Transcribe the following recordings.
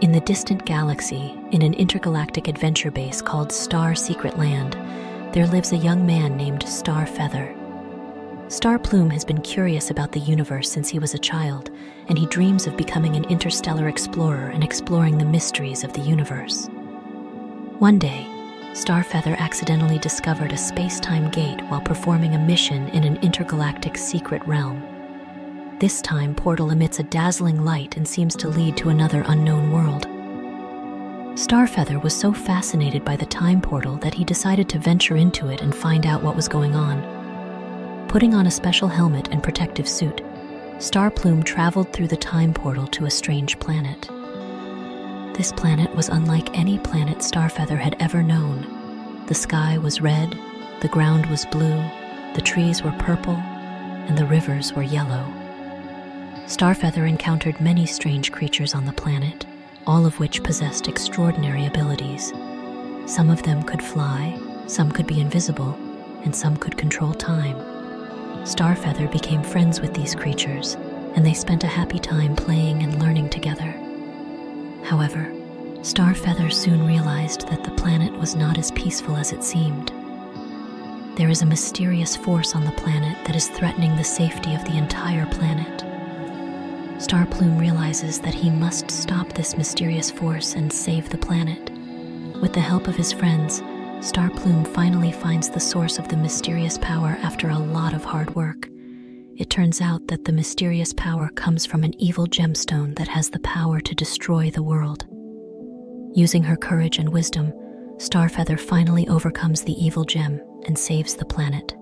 In the distant galaxy, in an intergalactic adventure base called Star Secret Land, there lives a young man named Star Feather. Star Plume has been curious about the universe since he was a child, and he dreams of becoming an interstellar explorer and exploring the mysteries of the universe. One day, Star Feather accidentally discovered a space time gate while performing a mission in an intergalactic secret realm. This time, Portal emits a dazzling light and seems to lead to another unknown world. Starfeather was so fascinated by the time portal that he decided to venture into it and find out what was going on. Putting on a special helmet and protective suit, Starplume traveled through the time portal to a strange planet. This planet was unlike any planet Starfeather had ever known. The sky was red, the ground was blue, the trees were purple, and the rivers were yellow. Starfeather encountered many strange creatures on the planet, all of which possessed extraordinary abilities. Some of them could fly, some could be invisible, and some could control time. Starfeather became friends with these creatures, and they spent a happy time playing and learning together. However, Starfeather soon realized that the planet was not as peaceful as it seemed. There is a mysterious force on the planet that is threatening the safety of the entire planet. Starplume realizes that he must stop this mysterious force and save the planet. With the help of his friends, Starplume finally finds the source of the mysterious power after a lot of hard work. It turns out that the mysterious power comes from an evil gemstone that has the power to destroy the world. Using her courage and wisdom, Starfeather finally overcomes the evil gem and saves the planet.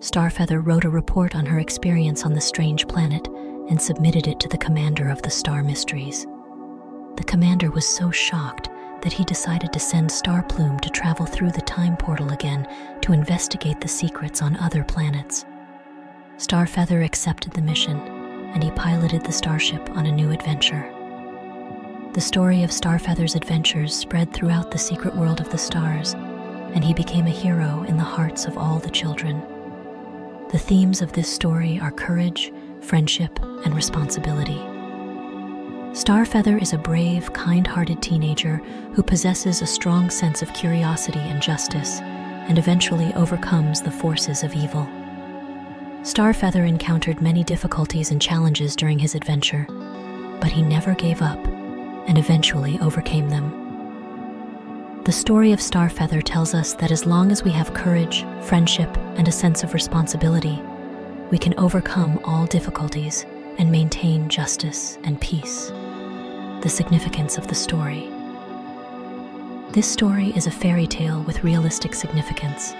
Starfeather wrote a report on her experience on the strange planet and submitted it to the commander of the Star Mysteries. The commander was so shocked that he decided to send Starplume to travel through the time portal again to investigate the secrets on other planets. Starfeather accepted the mission, and he piloted the starship on a new adventure. The story of Starfeather's adventures spread throughout the secret world of the stars, and he became a hero in the hearts of all the children. The themes of this story are courage, friendship, and responsibility. Starfeather is a brave, kind hearted teenager who possesses a strong sense of curiosity and justice, and eventually overcomes the forces of evil. Starfeather encountered many difficulties and challenges during his adventure, but he never gave up and eventually overcame them. The story of Starfeather tells us that as long as we have courage, friendship, and a sense of responsibility, we can overcome all difficulties and maintain justice and peace. The significance of the story. This story is a fairy tale with realistic significance.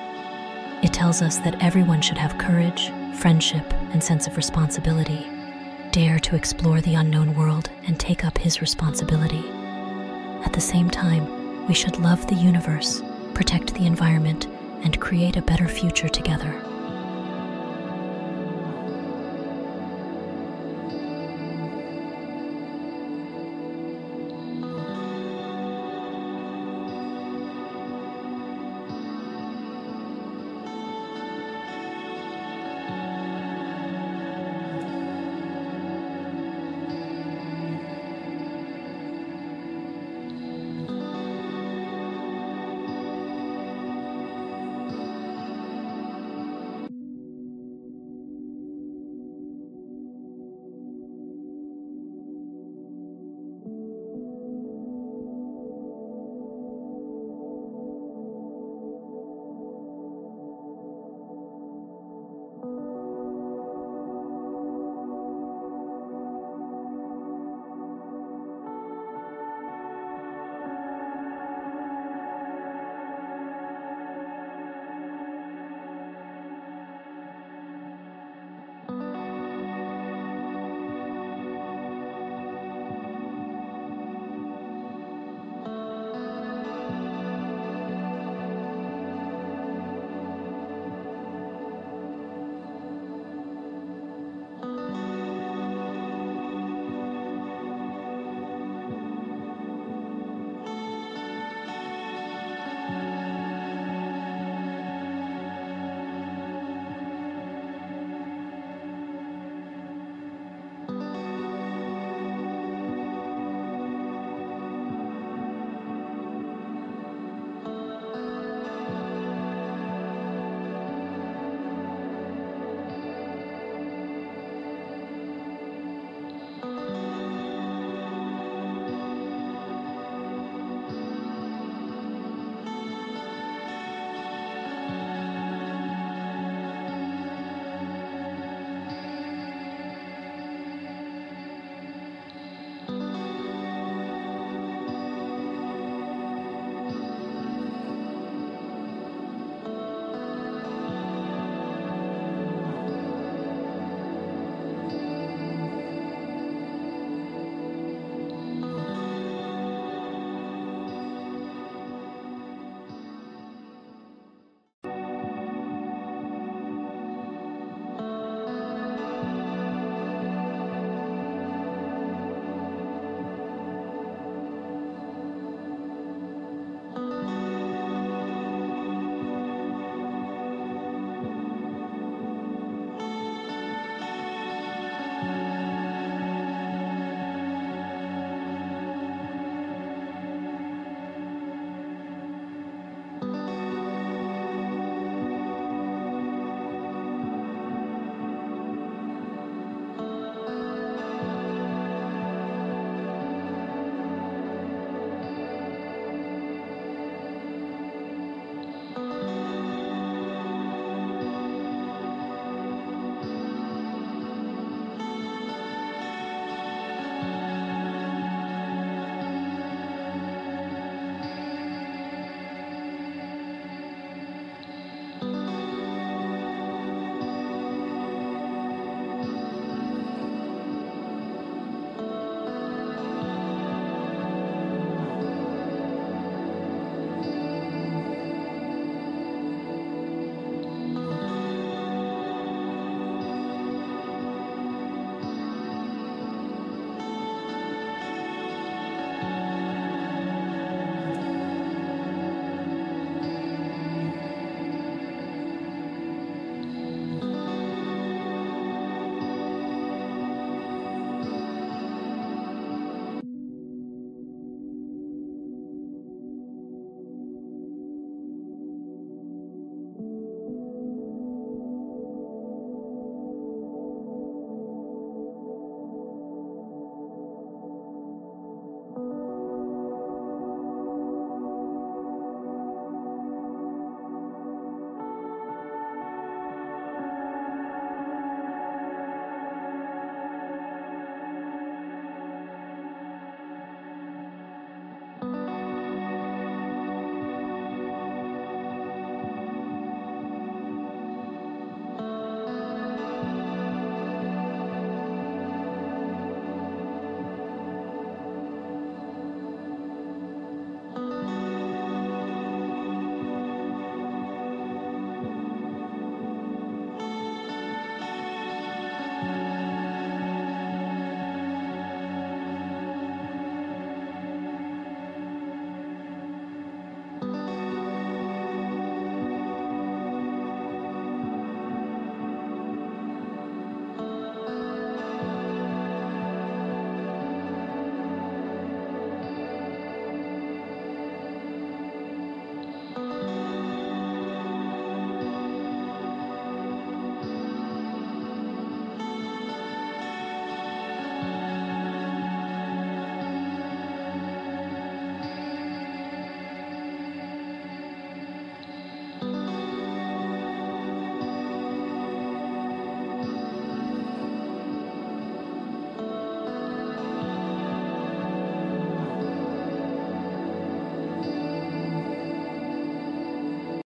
It tells us that everyone should have courage, friendship, and sense of responsibility, dare to explore the unknown world and take up his responsibility. At the same time, we should love the universe, protect the environment, and create a better future together.